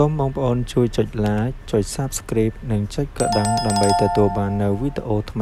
សូមបងប្អូនជួយចុច Like ចុច Subscribe និងចុចកណ្ដឹងដើម្បីទទួលបាននូវវីដេអូថ្